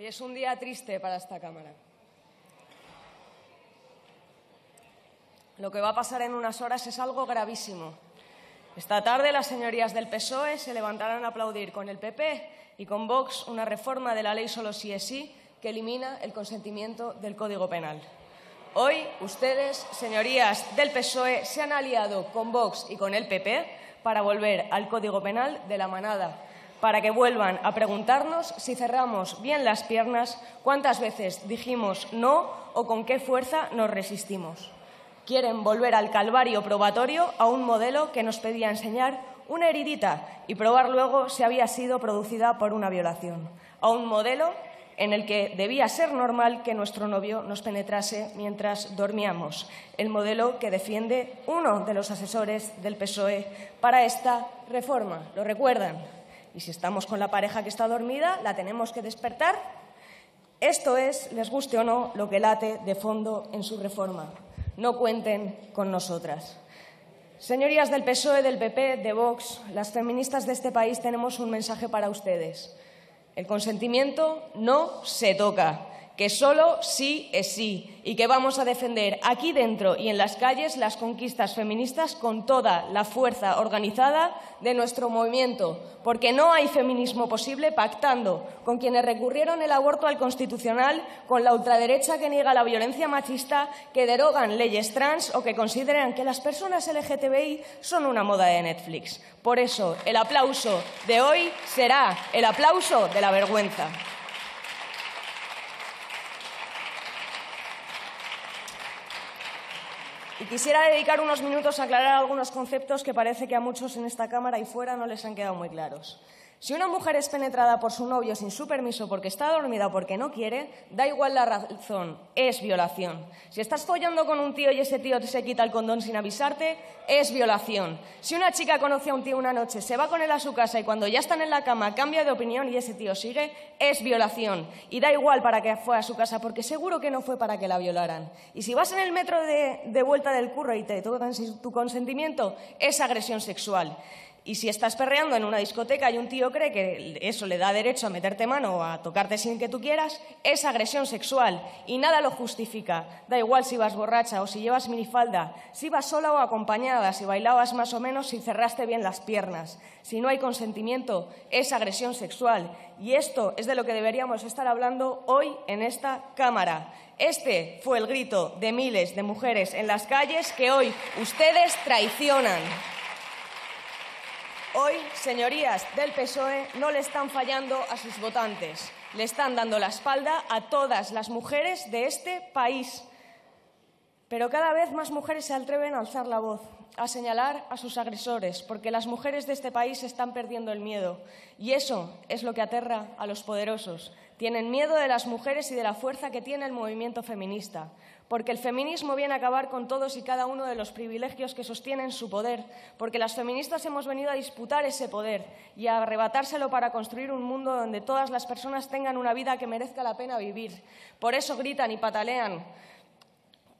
Hoy es un día triste para esta Cámara. Lo que va a pasar en unas horas es algo gravísimo. Esta tarde las señorías del PSOE se levantarán a aplaudir con el PP y con Vox una reforma de la ley solo sí es sí que elimina el consentimiento del Código Penal. Hoy ustedes, señorías del PSOE, se han aliado con Vox y con el PP para volver al Código Penal de la manada, para que vuelvan a preguntarnos si cerramos bien las piernas, cuántas veces dijimos no o con qué fuerza nos resistimos. Quieren volver al calvario probatorio a un modelo que nos pedía enseñar una heridita y probar luego si había sido producida por una violación, a un modelo en el que debía ser normal que nuestro novio nos penetrase mientras dormíamos, el modelo que defiende uno de los asesores del PSOE para esta reforma. ¿Lo recuerdan? Y si estamos con la pareja que está dormida, la tenemos que despertar. Esto es, les guste o no, lo que late de fondo en su reforma. No cuenten con nosotras. Señorías del PSOE, del PP, de Vox, las feministas de este país tenemos un mensaje para ustedes. El consentimiento no se toca que solo sí es sí y que vamos a defender aquí dentro y en las calles las conquistas feministas con toda la fuerza organizada de nuestro movimiento, porque no hay feminismo posible pactando con quienes recurrieron el aborto al constitucional, con la ultraderecha que niega la violencia machista, que derogan leyes trans o que consideran que las personas LGTBI son una moda de Netflix. Por eso, el aplauso de hoy será el aplauso de la vergüenza. Quisiera dedicar unos minutos a aclarar algunos conceptos que parece que a muchos en esta Cámara y fuera no les han quedado muy claros. Si una mujer es penetrada por su novio sin su permiso porque está dormida o porque no quiere, da igual la razón, es violación. Si estás follando con un tío y ese tío se quita el condón sin avisarte, es violación. Si una chica conoce a un tío una noche, se va con él a su casa y cuando ya están en la cama cambia de opinión y ese tío sigue, es violación. Y da igual para que fue a su casa porque seguro que no fue para que la violaran. Y si vas en el metro de, de vuelta del curro y te tocan sin tu consentimiento, es agresión sexual. Y si estás perreando en una discoteca y un tío cree que eso le da derecho a meterte mano o a tocarte sin que tú quieras, es agresión sexual y nada lo justifica. Da igual si vas borracha o si llevas minifalda, si vas sola o acompañada, si bailabas más o menos, si cerraste bien las piernas. Si no hay consentimiento, es agresión sexual. Y esto es de lo que deberíamos estar hablando hoy en esta Cámara. Este fue el grito de miles de mujeres en las calles que hoy ustedes traicionan. Hoy, señorías del PSOE, no le están fallando a sus votantes, le están dando la espalda a todas las mujeres de este país. Pero cada vez más mujeres se atreven a alzar la voz, a señalar a sus agresores, porque las mujeres de este país están perdiendo el miedo. Y eso es lo que aterra a los poderosos. Tienen miedo de las mujeres y de la fuerza que tiene el movimiento feminista porque el feminismo viene a acabar con todos y cada uno de los privilegios que sostienen su poder, porque las feministas hemos venido a disputar ese poder y a arrebatárselo para construir un mundo donde todas las personas tengan una vida que merezca la pena vivir. Por eso gritan y patalean.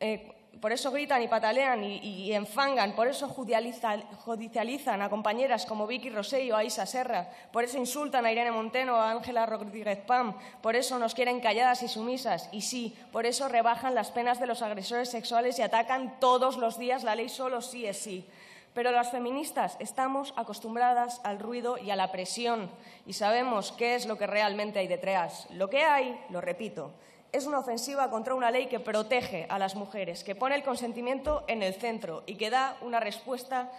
Eh, por eso gritan y patalean y, enfangan, por eso judicializan, a compañeras como Vicky Rosell o Aisa Serra, por eso insultan a Irene Monteno o a Ángela Rodríguez Pam, por eso nos quieren calladas y sumisas, y sí, por eso rebajan las penas de los agresores sexuales y atacan todos los días la ley solo sí es sí. Pero las feministas estamos acostumbradas al ruido y a la presión y sabemos qué es lo que realmente hay detrás. Lo que hay, lo repito, es una ofensiva contra una ley que protege a las mujeres, que pone el consentimiento en el centro y que da una respuesta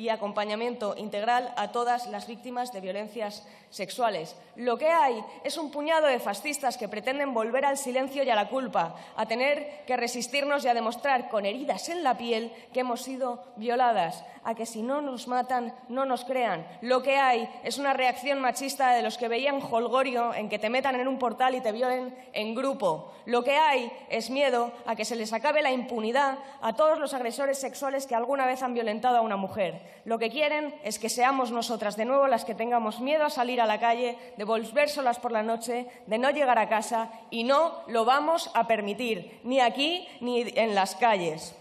y acompañamiento integral a todas las víctimas de violencias sexuales. Lo que hay es un puñado de fascistas que pretenden volver al silencio y a la culpa, a tener que resistirnos y a demostrar con heridas en la piel que hemos sido violadas, a que si no nos matan no nos crean. Lo que hay es una reacción machista de los que veían holgorio en que te metan en un portal y te violen en grupo. Lo que hay es miedo a que se les acabe la impunidad a todos los agresores sexuales que alguna vez han violentado a una mujer. Lo que quieren es que seamos nosotras de nuevo las que tengamos miedo a salir a la calle, de volver solas por la noche, de no llegar a casa y no lo vamos a permitir, ni aquí ni en las calles.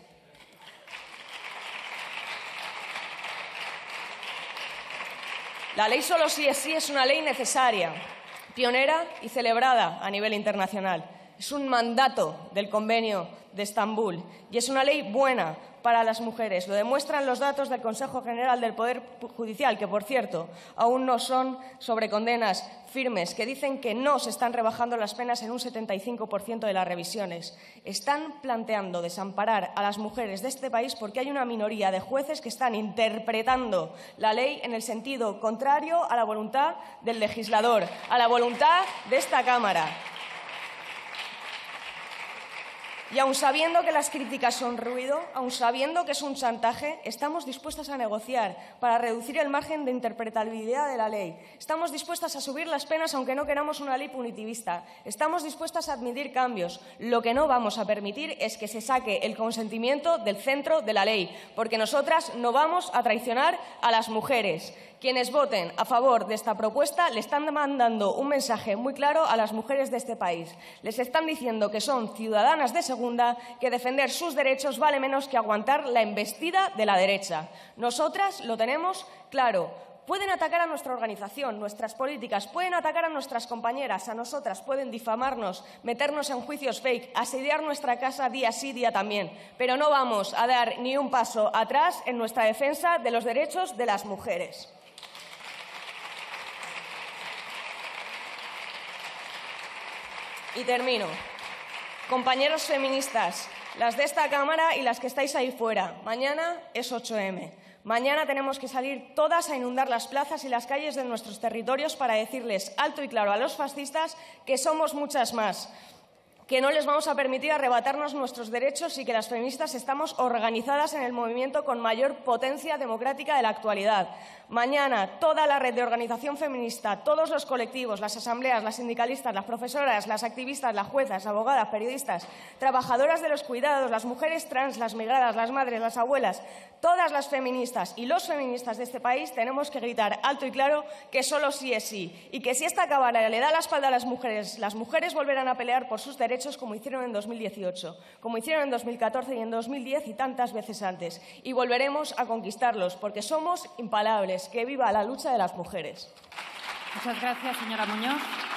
La ley solo sí es sí es una ley necesaria. pionera y celebrada a nivel internacional. Es un mandato del Convenio de Estambul y es una ley buena para las mujeres. Lo demuestran los datos del Consejo General del Poder Judicial, que, por cierto, aún no son sobre condenas firmes, que dicen que no se están rebajando las penas en un 75% de las revisiones. Están planteando desamparar a las mujeres de este país porque hay una minoría de jueces que están interpretando la ley en el sentido contrario a la voluntad del legislador, a la voluntad de esta Cámara. Y aun sabiendo que las críticas son ruido, aun sabiendo que es un chantaje, estamos dispuestas a negociar para reducir el margen de interpretabilidad de la ley. Estamos dispuestas a subir las penas aunque no queramos una ley punitivista. Estamos dispuestas a admitir cambios. Lo que no vamos a permitir es que se saque el consentimiento del centro de la ley, porque nosotras no vamos a traicionar a las mujeres. Quienes voten a favor de esta propuesta le están mandando un mensaje muy claro a las mujeres de este país. Les están diciendo que son ciudadanas de segunda, que defender sus derechos vale menos que aguantar la embestida de la derecha. Nosotras lo tenemos claro. Pueden atacar a nuestra organización, nuestras políticas, pueden atacar a nuestras compañeras, a nosotras, pueden difamarnos, meternos en juicios fake, asediar nuestra casa día sí, día también, pero no vamos a dar ni un paso atrás en nuestra defensa de los derechos de las mujeres. Y termino. Compañeros feministas, las de esta Cámara y las que estáis ahí fuera, mañana es 8M. Mañana tenemos que salir todas a inundar las plazas y las calles de nuestros territorios para decirles alto y claro a los fascistas que somos muchas más que no les vamos a permitir arrebatarnos nuestros derechos y que las feministas estamos organizadas en el movimiento con mayor potencia democrática de la actualidad. Mañana, toda la red de organización feminista, todos los colectivos, las asambleas, las sindicalistas, las profesoras, las activistas, las juezas, abogadas, periodistas, trabajadoras de los cuidados, las mujeres trans, las migradas, las madres, las abuelas, todas las feministas y los feministas de este país tenemos que gritar alto y claro que solo sí es sí y que si esta Cámara le da la espalda a las mujeres, las mujeres volverán a pelear por sus derechos como hicieron en 2018, como hicieron en 2014 y en 2010 y tantas veces antes. Y volveremos a conquistarlos porque somos impalables. Que viva la lucha de las mujeres. Muchas gracias, señora Muñoz.